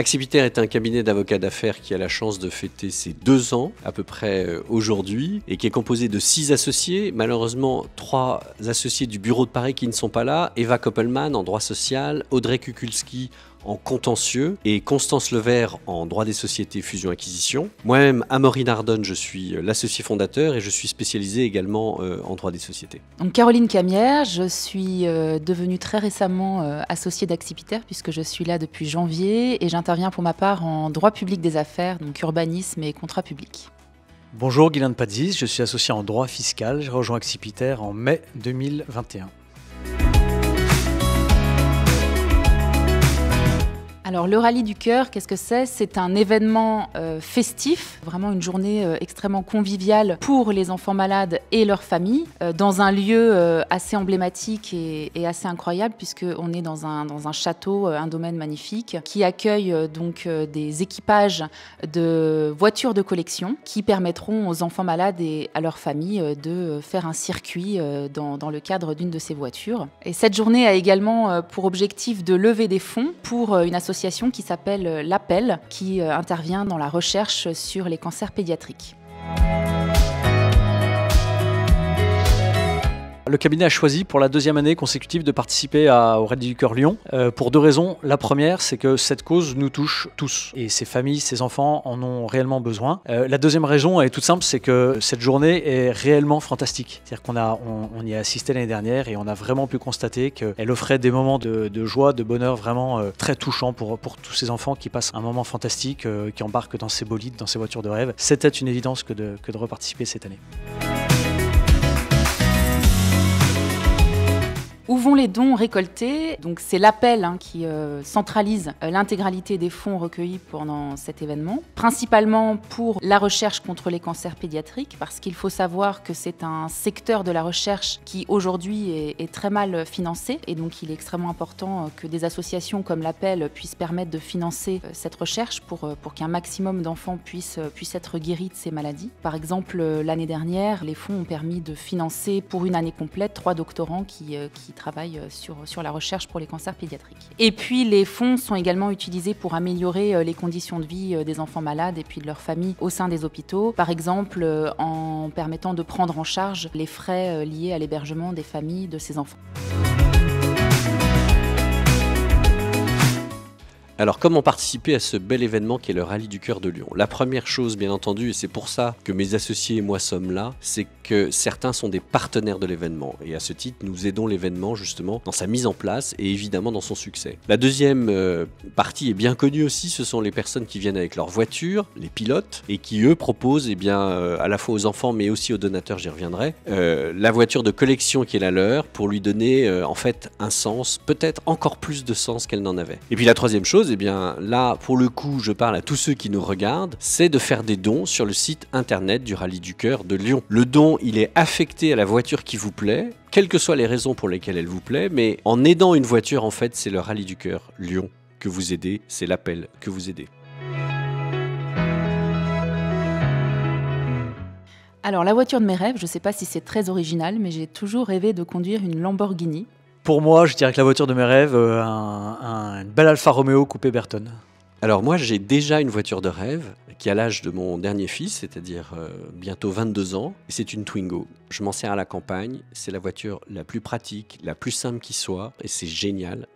Accipiter est un cabinet d'avocats d'affaires qui a la chance de fêter ses deux ans à peu près euh, aujourd'hui et qui est composé de six associés. Malheureusement, trois associés du bureau de Paris qui ne sont pas là. Eva Koppelman en droit social, Audrey Kukulski en contentieux et Constance Levert en droit des sociétés fusion-acquisition. Moi-même, Amaury Nardone, je suis euh, l'associé fondateur et je suis spécialisé également euh, en droit des sociétés. Donc Caroline Camière, je suis euh, devenue très récemment associée d'Accipiter puisque je suis là depuis janvier et j'interviens pour ma part en droit public des affaires, donc urbanisme et contrat public. Bonjour, Guylaine Padzis, je suis associé en droit fiscal. J'ai rejoint Accipiter en mai 2021. Le rallye du cœur, qu'est-ce que c'est? C'est un événement euh, festif, vraiment une journée euh, extrêmement conviviale pour les enfants malades et leurs familles, euh, dans un lieu assez emblématique et, assez incroyable puisqu'on est dans un, dans un château, un domaine magnifique, qui accueille donc des équipages de voitures de collection qui permettront aux enfants malades et à leurs familles de faire un circuit dans, dans le cadre d'une de ces voitures. Et cette journée a également pour objectif de lever des fonds pour une association qui s'appelle euh, l'Appel, qui euh, intervient dans la recherche sur les cancers pédiatriques. Le cabinet a choisi pour la deuxième année consécutive de participer au Rallye du Cœur Lyon euh, pour deux raisons. La première, c'est que cette cause nous touche tous et ces familles, ces enfants en ont réellement besoin. Euh, la deuxième raison est toute simple, c'est que cette journée est réellement fantastique. C'est-à-dire qu'on a, on, y a assisté l'année dernière et on a vraiment pu constater qu'elle offrait des moments de, joie, de bonheur vraiment euh, très touchants pour, pour tous ces enfants qui passent un moment fantastique, qui embarquent dans ces bolides, dans ces voitures de rêve. C'était une évidence que de, que de reparticiper cette année. Où vont les dons récoltés? Donc c'est l'appel hein, qui euh, centralise euh, l'intégralité des fonds recueillis pendant cet événement, principalement pour la recherche contre les cancers pédiatriques, parce qu'il faut savoir que c'est un secteur de la recherche qui aujourd'hui est, très mal financé, et donc il est extrêmement important euh, que des associations comme l'appel puissent permettre de financer cette recherche pour, pour qu'un maximum d'enfants puissent, puissent être guéris de ces maladies. Par exemple, l'année dernière, les fonds ont permis de financer pour une année complète trois doctorants qui, qui euh, sur, sur la recherche pour les cancers pédiatriques. Et puis les fonds sont également utilisés pour améliorer euh, les conditions de vie euh, des enfants malades et puis de leurs familles au sein des hôpitaux, par exemple en permettant de prendre en charge les frais liés à l'hébergement des familles de ces enfants. Alors, comment participer à ce bel événement qui est le Rallye du Cœur de Lyon? La première chose, bien entendu, et c'est pour ça que mes associés et moi sommes là, c'est que certains sont des partenaires de l'événement. Et à ce titre, nous aidons l'événement justement dans sa mise en place et évidemment dans son succès. La deuxième euh, partie est bien connue aussi, ce sont les personnes qui viennent avec leur voiture, les pilotes, et qui eux proposent eh bien, euh, à la fois aux enfants mais aussi aux donateurs, j'y reviendrai, euh, la voiture de collection qui est la leur pour lui donner en fait un sens, peut-être encore plus de sens qu'elle n'en avait. Et puis la troisième chose, eh bien là, pour le coup, je parle à tous ceux qui nous regardent, c'est de faire des dons sur le site internet du Rallye du Cœur de Lyon. Le don, il est affecté à la voiture qui vous plaît, quelles que soient les raisons pour lesquelles elle vous plaît, mais en aidant une voiture, en fait, c'est le Rallye du Cœur Lyon que vous aidez, c'est l'appel que vous aidez. Alors la voiture de mes rêves, je ne sais pas si c'est très original, mais j'ai toujours rêvé de conduire une Lamborghini. Pour moi, je dirais que la voiture de mes rêves, euh, un, une belle Alfa Romeo coupé Berton. Alors moi, j'ai déjà une voiture de rêve qui a l'âge de mon dernier fils, c'est-à-dire euh, bientôt 22 ans, c'est une Twingo. Je m'en sers à la campagne, c'est la voiture la plus pratique, la plus simple qui soit, et c'est génial.